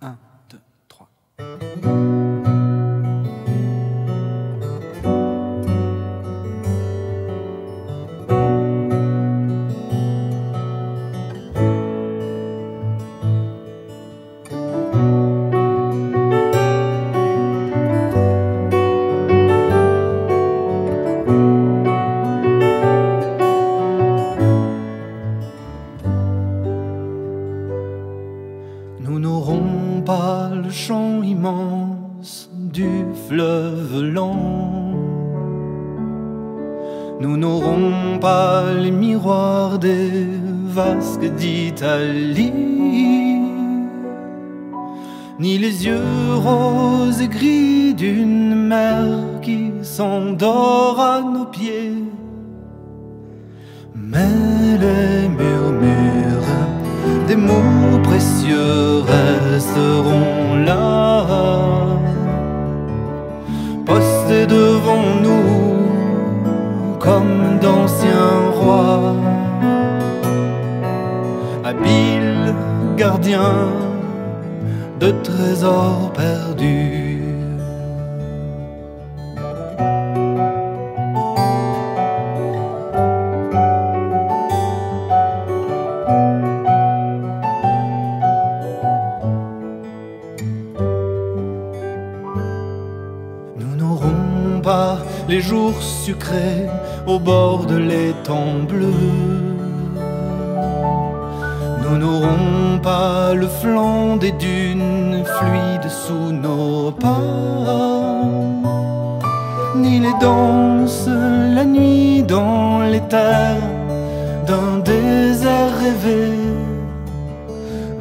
1, 2, 3. Le champ immense du fleuve lent. Nous n'aurons pas les miroirs des vasques d'Italie, ni les yeux roses et gris d'une mer qui s'endort à nos pieds. Mais les murmures des mots précieux resteront là, postés devant nous comme d'anciens rois, habiles gardiens de trésors perdus. Pas les jours sucrés au bord de l'étang bleu. Nous n'aurons pas le flanc des dunes fluides sous nos pas, ni les danses la nuit dans les terres d'un désert rêvé.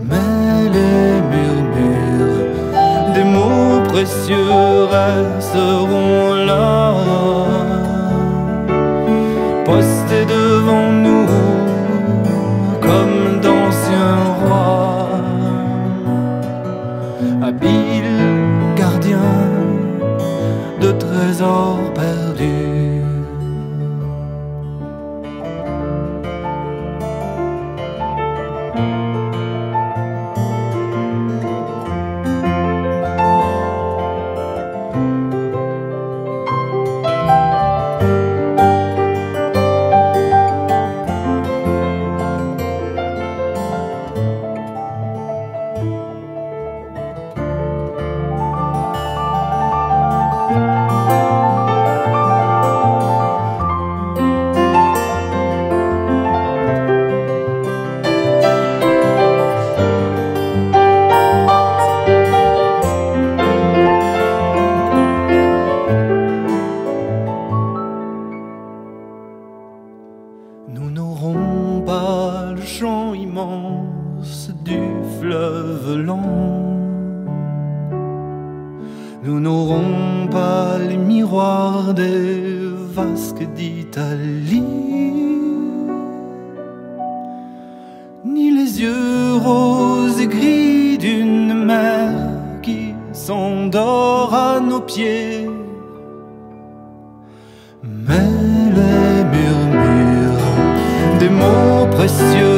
Mais les murmures des mots précieux resteront devant nous comme d'anciens rois, habiles gardiens de trésors Nous n'aurons pas le champ immense du fleuve lent. Nous n'aurons pas les miroirs des vasques d'Italie, ni les yeux roses et gris d'une mer qui s'endort à nos pieds. Murmures